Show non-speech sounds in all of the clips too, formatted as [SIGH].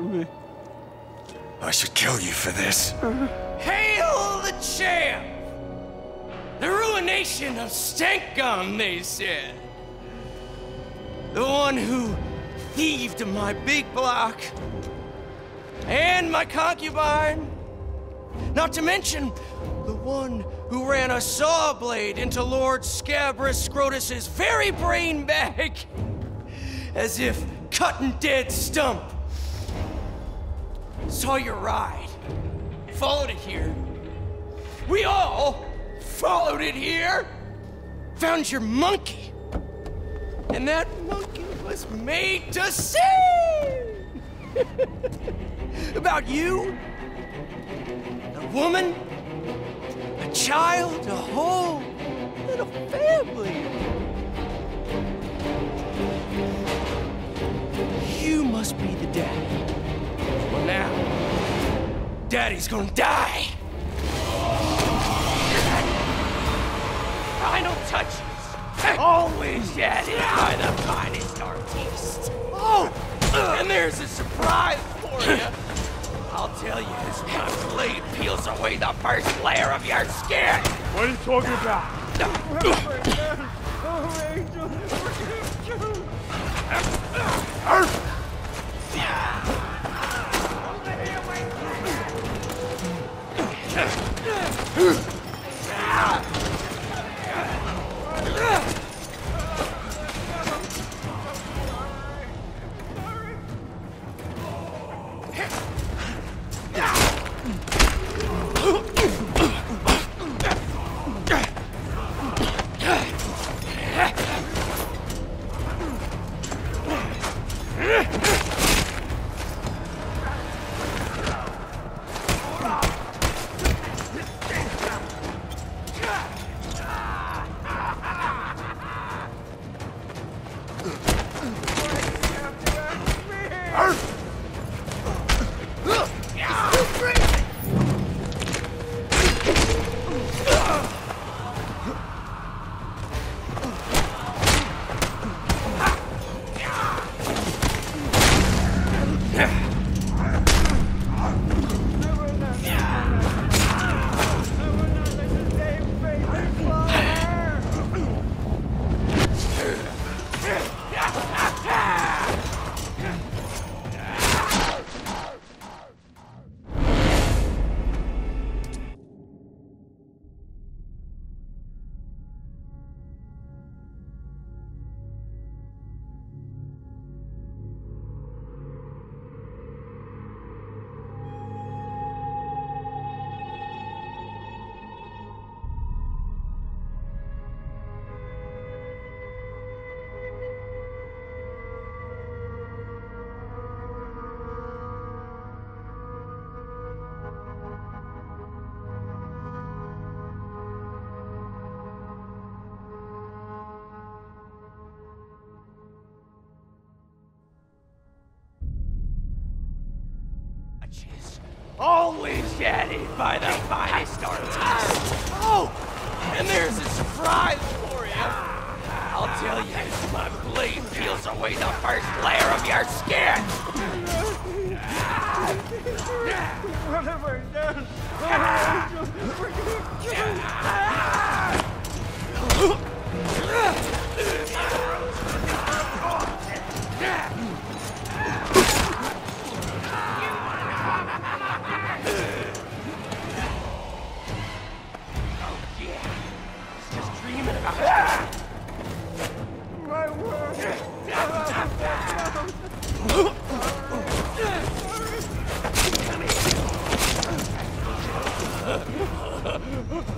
for me. I should kill you for this. Uh-huh. Hail the champ! The ruination of Stank Gum, they said. The one who thieved my big block and my concubine. Not to mention the one who ran a saw blade into Lord Scabrous Scrotus's very brain bag, [LAUGHS] as if cutting dead stump. Saw your ride, followed it here. We all followed it here. Found your monkey, and that monkey was made to sing [LAUGHS] about you, a woman, a child, a whole little family. You must be the daddy. Now, daddy's gonna die. Final touches. Always daddy by the finest artist. Oh, and there's a surprise for you. I'll tell you as my blade peels away the first layer of your skin. What are you talking about? [LAUGHS] Oh, angel! touches. By the finest artist. Oh, and there's a surprise for you. I'll tell you as my blade peels away the first layer of your skin. What have I done? Oh, Yeah,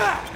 that!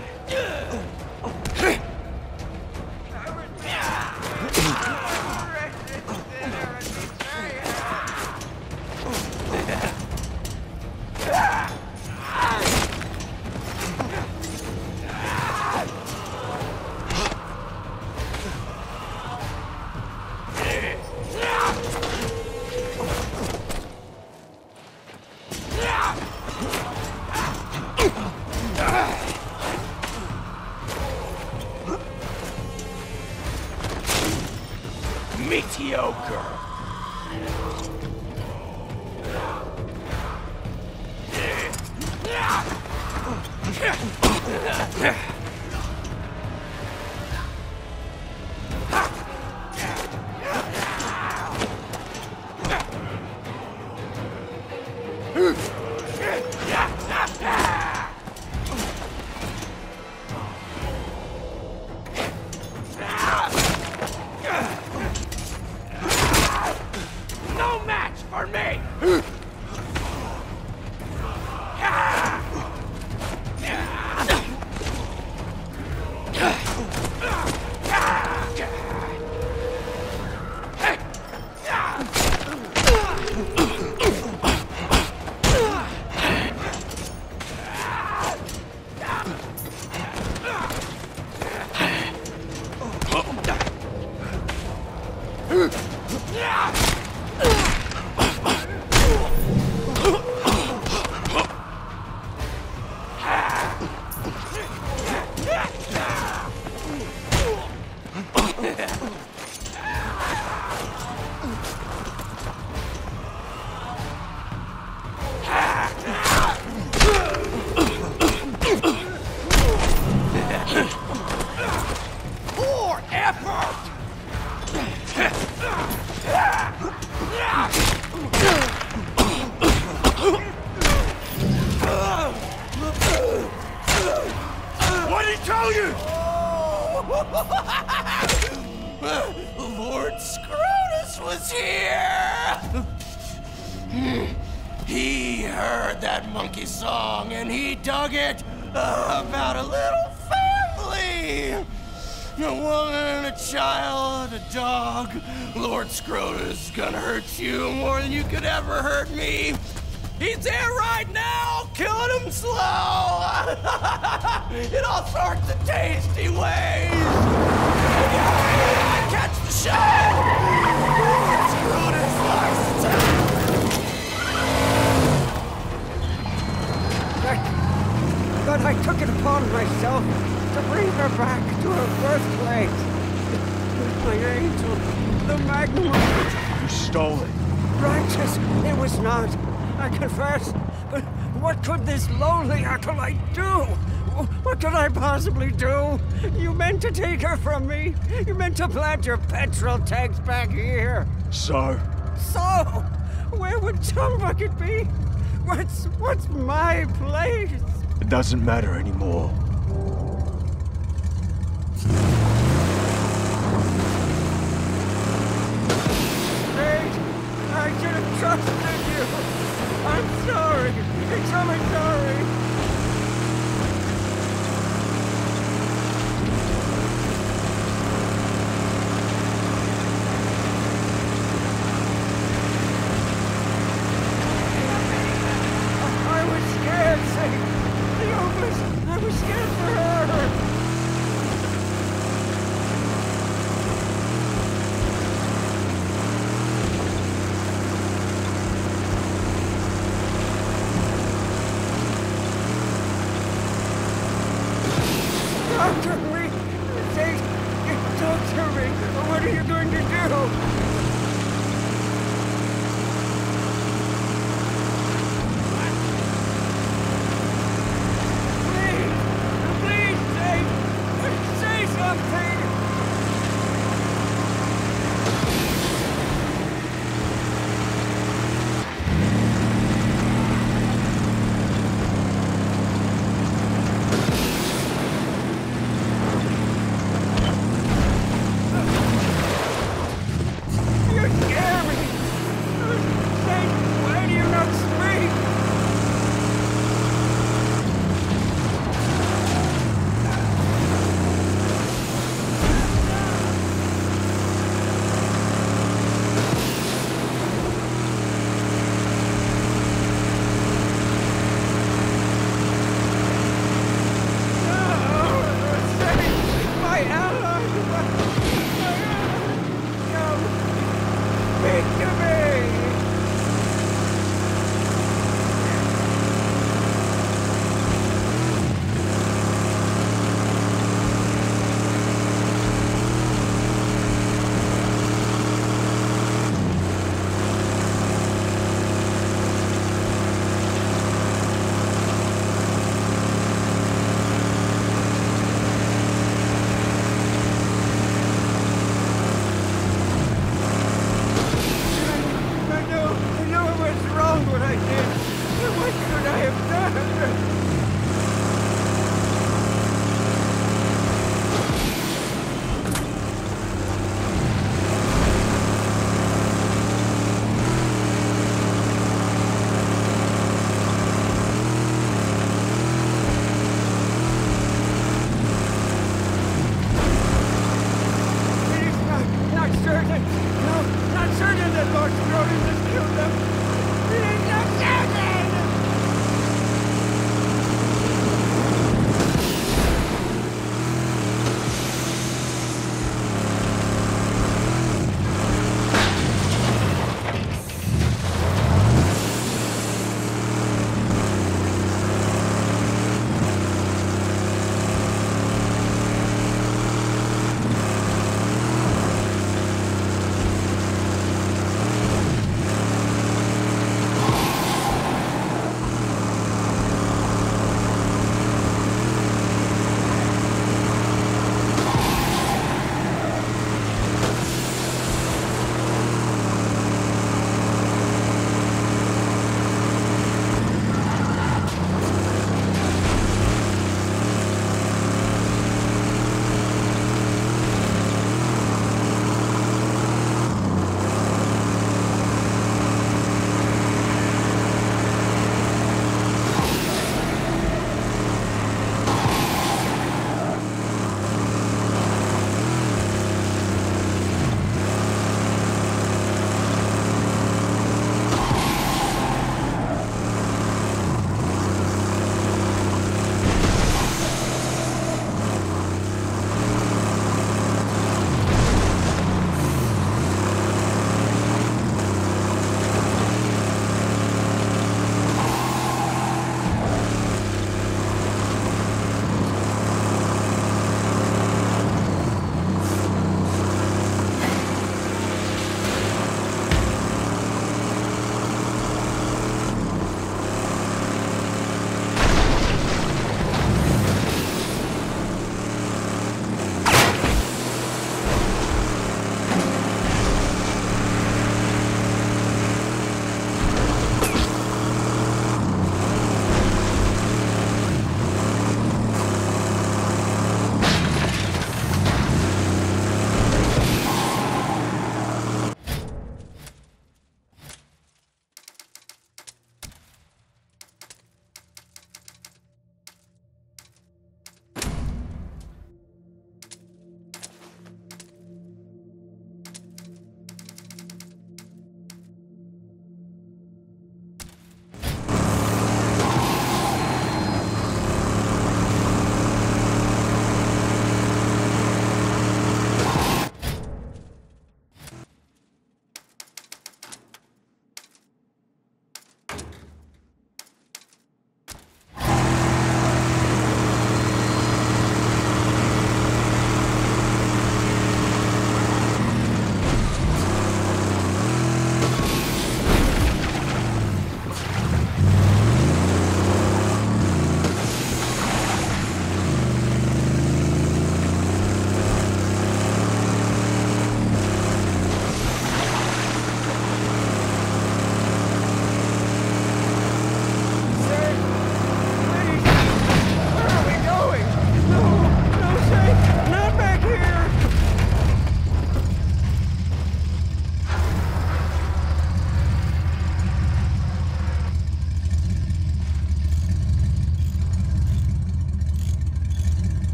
Lord Scrotus was here! [LAUGHS] He heard that monkey song and he dug it about a little family! A woman, a child, a dog. Lord Scrotus gonna hurt you more than you could ever hurt me. He's there right now, killing him slow! [LAUGHS] In all sorts of tasty ways! I took it upon myself to bring her back to her birthplace. [LAUGHS] My angel, the magnum. You stole it. Righteous, it was not. I confess. But what could this lonely acolyte do? What could I possibly do? You meant to take her from me. You meant to plant your petrol tanks back here. So, So, where would Chumbucket be? What's what's my place? it doesn't matter anymore. Nate, I should have trusted you. I'm sorry. I'm sorry.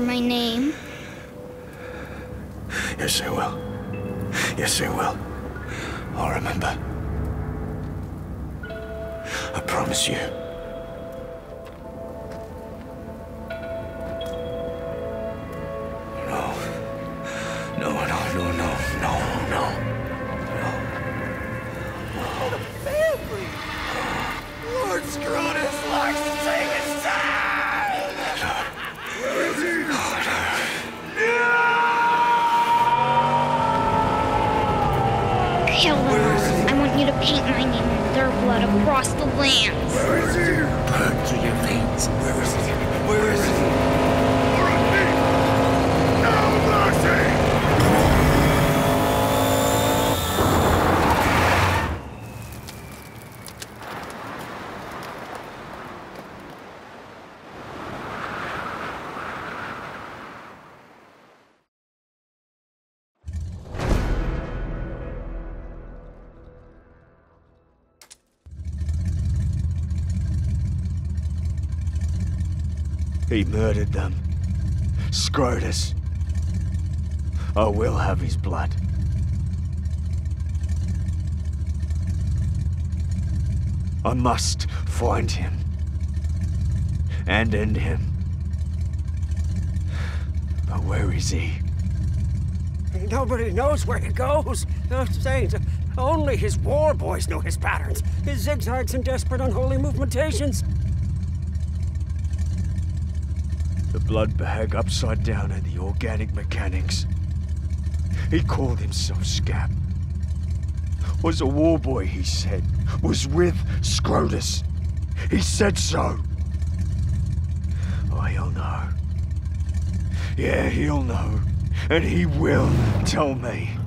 My name. He murdered them. Scrotus. I will have his blood. I must find him. And end him. But where is he? Nobody knows where he goes. Those saints, only his war boys know his patterns, his zigzags and desperate unholy movementations. The blood bag upside down in the organic mechanics. He called himself Scap. Was a war boy, he said. Was with Scrotus. He said so. Oh, he'll know. Yeah, he'll know. And he will tell me.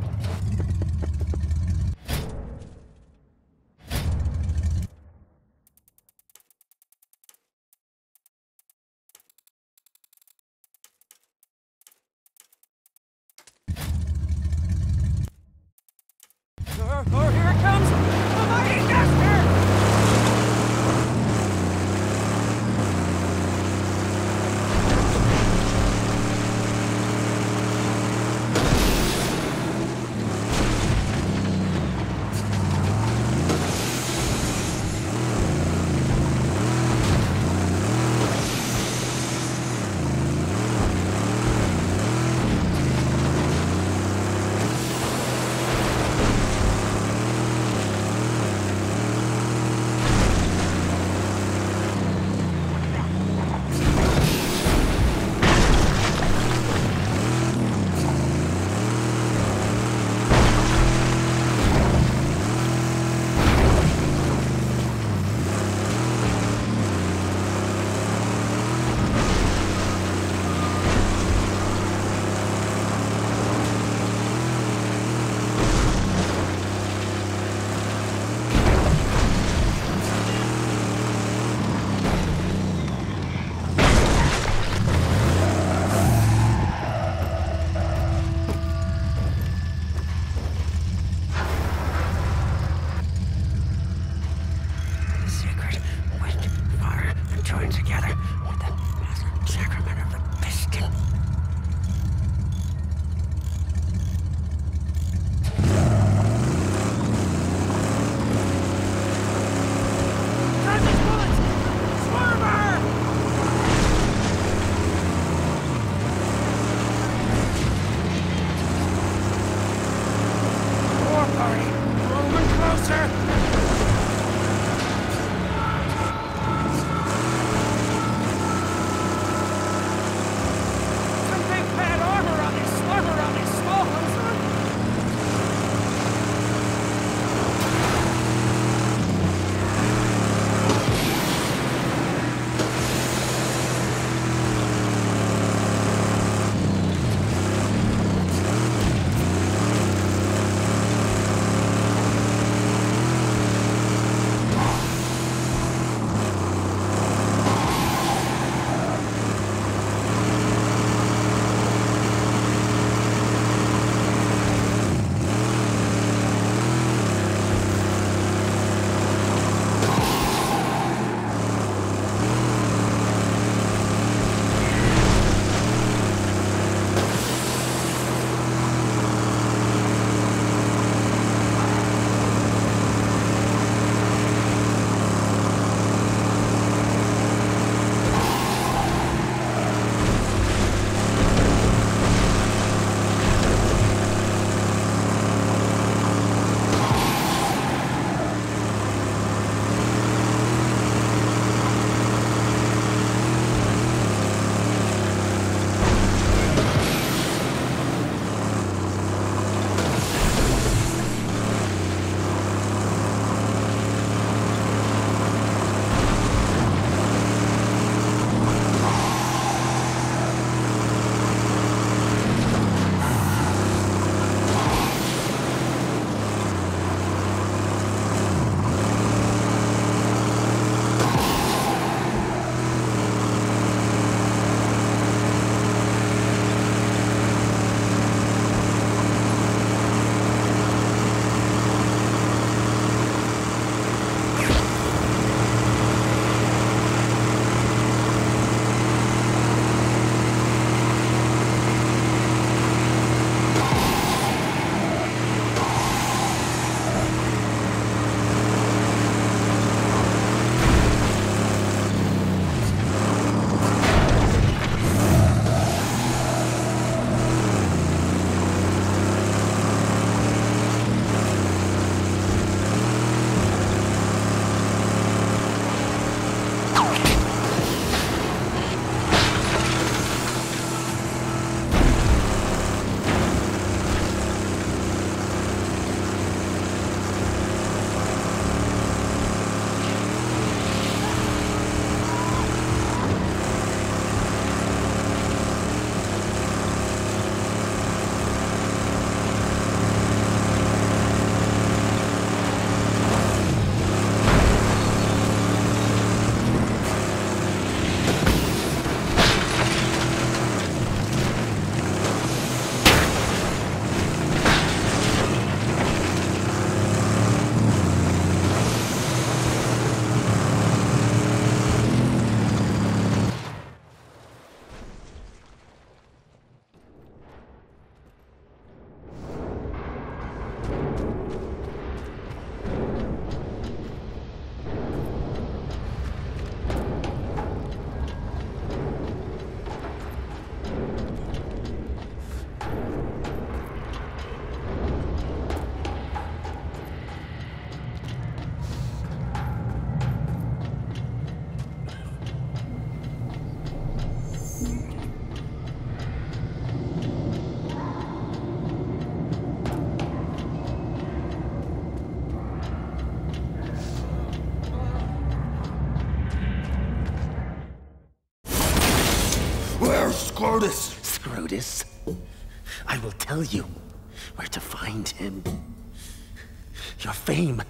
Fame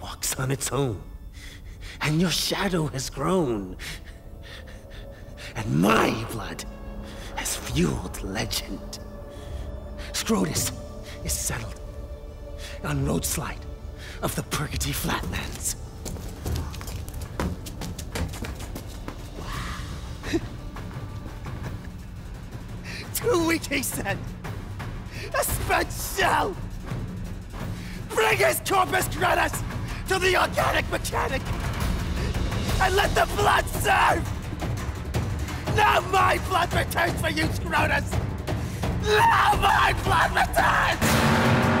walks on its own, and your shadow has grown. And my blood has fueled legend. Scrotus is settled on Roadslide of the Purgatory Flatlands. Two he said. A spent shell! Bring his corpus gratis to the organic mechanic! And let the blood serve! Now my blood returns for you, Scrotus! Now my blood returns!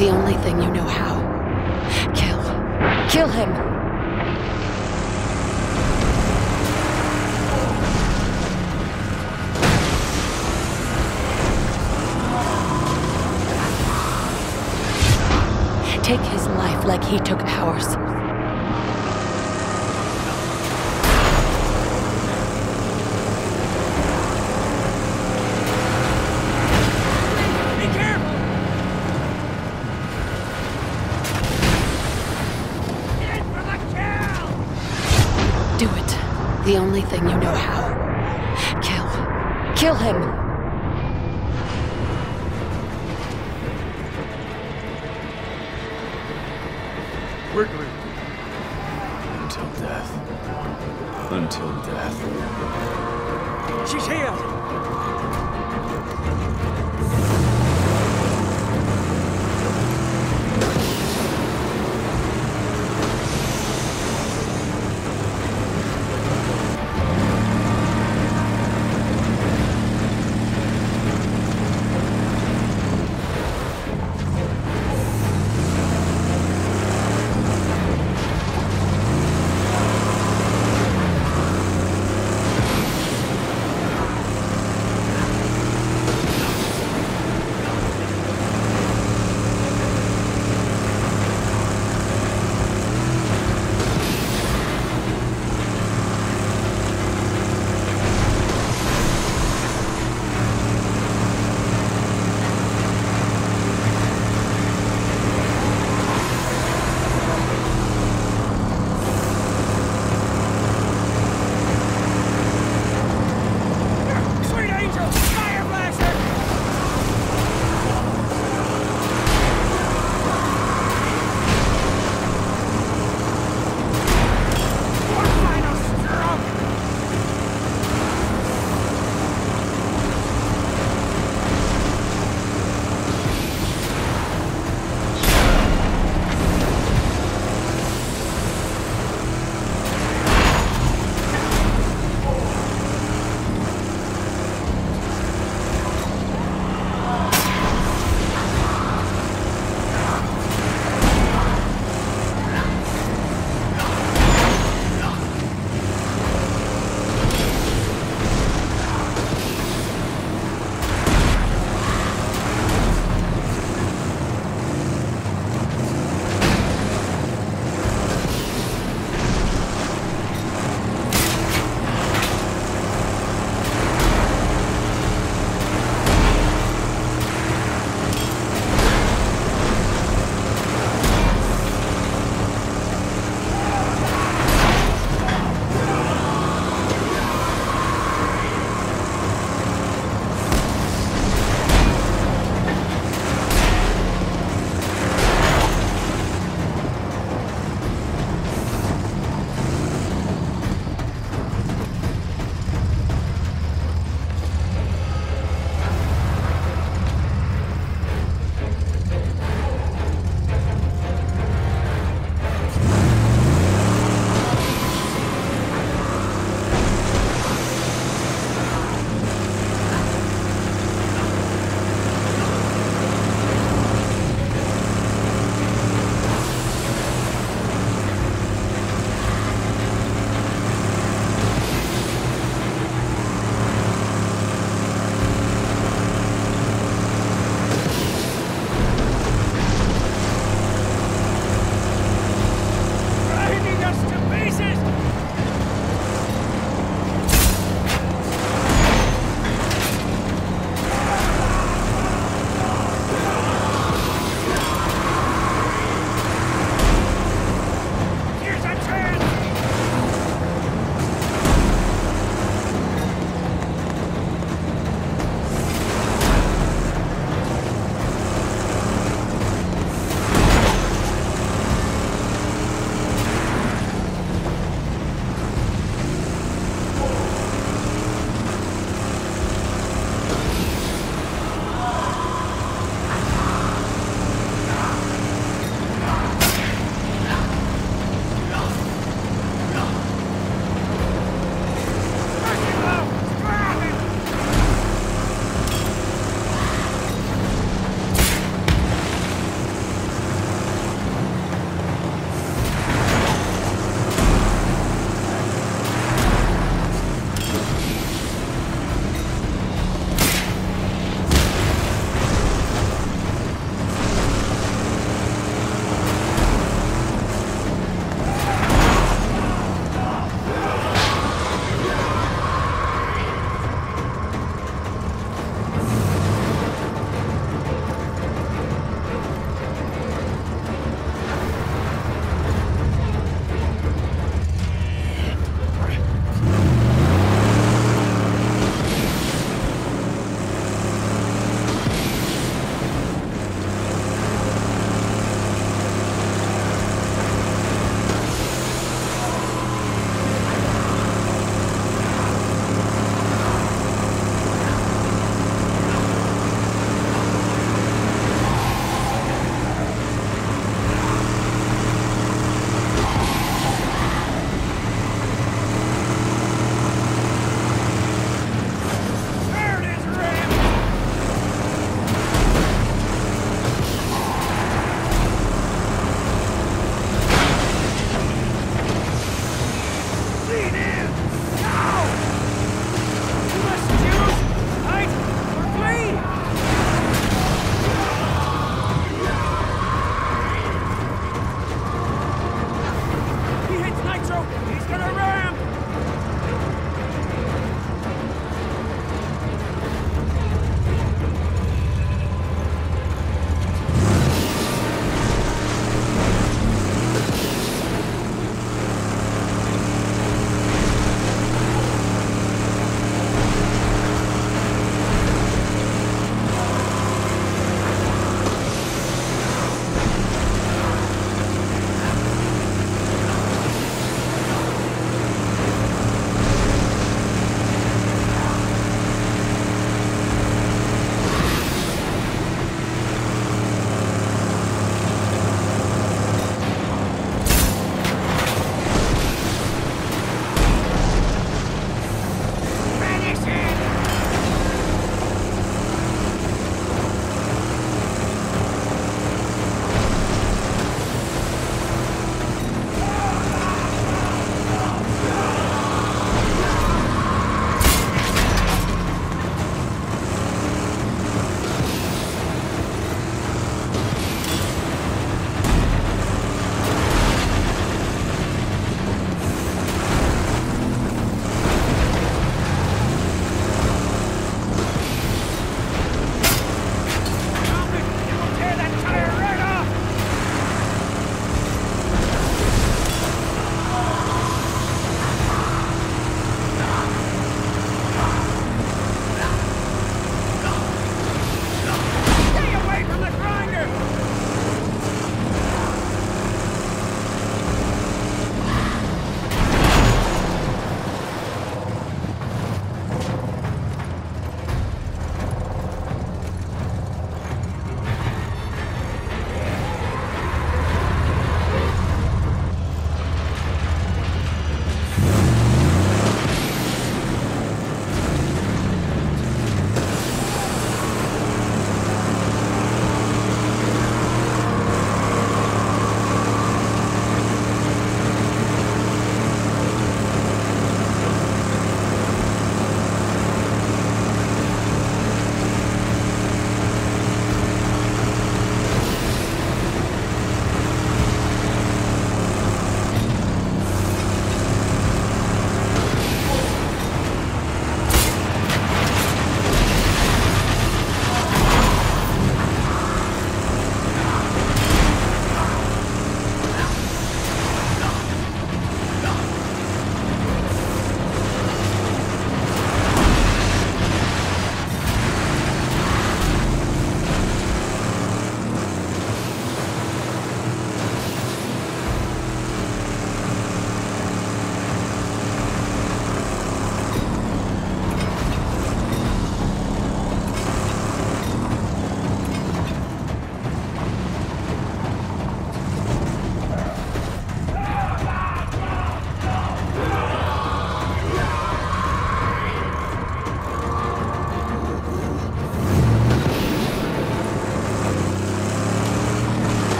The only thing you know how. Kill. Kill him! Take his life like he took ours. Only thing you know how. Kill. Kill him!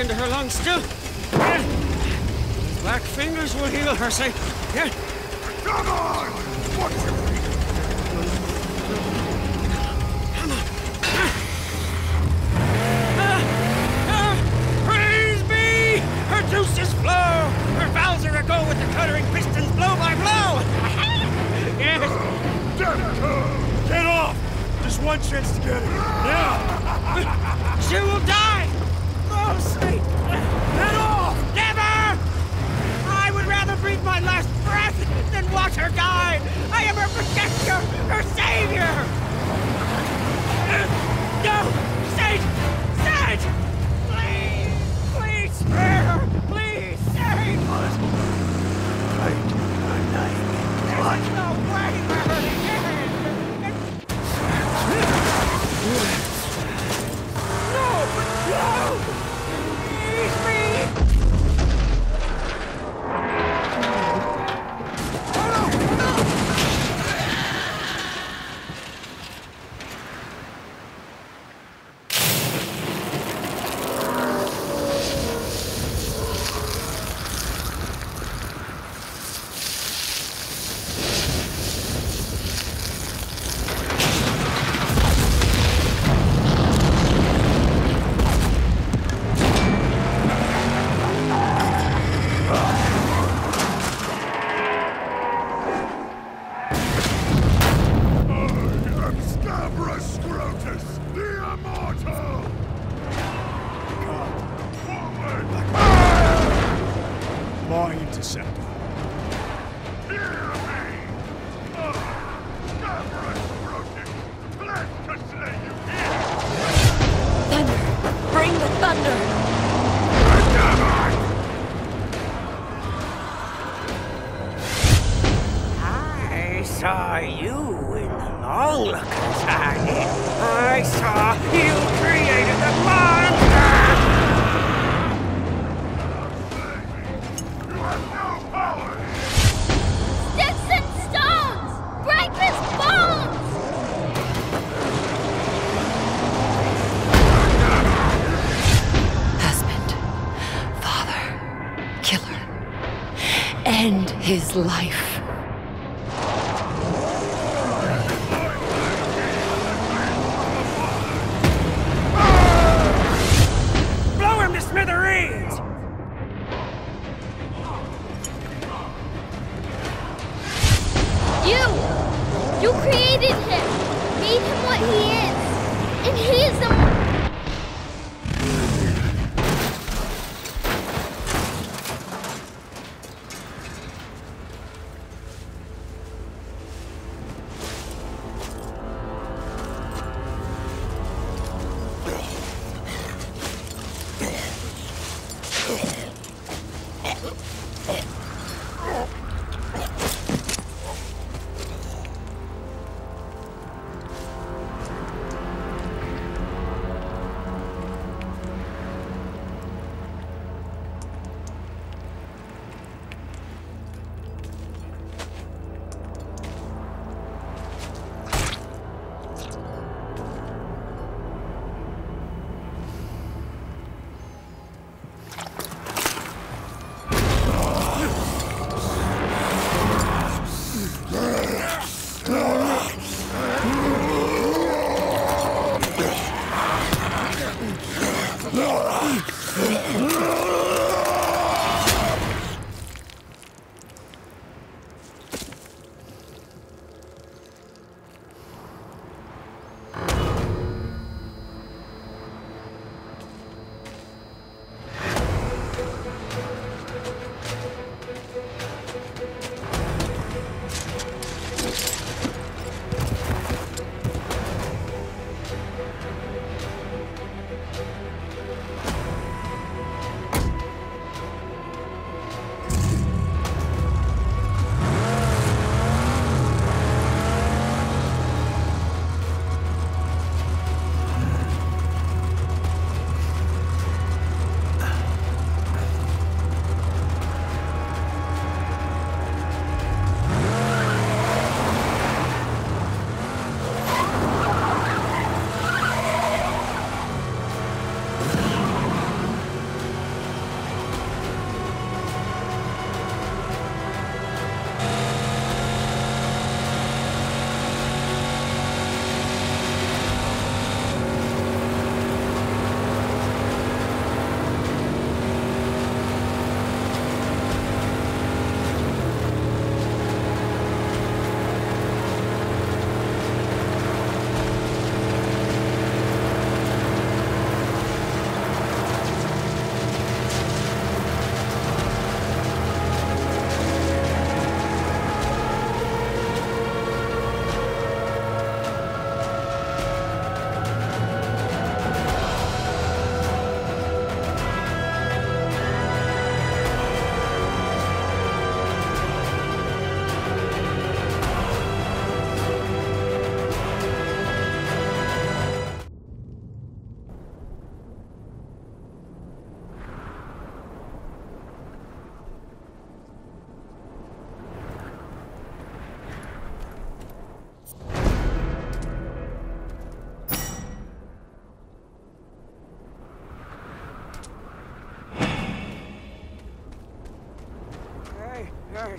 into her lungs still. Black fingers will heal her, say. Yeah. Double! Interceptor. life.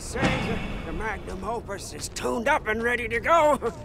The magnum opus is tuned up and ready to go. [LAUGHS]